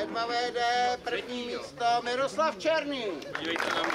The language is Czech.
SPD první místo Miroslav Černý. Dívejte na mě.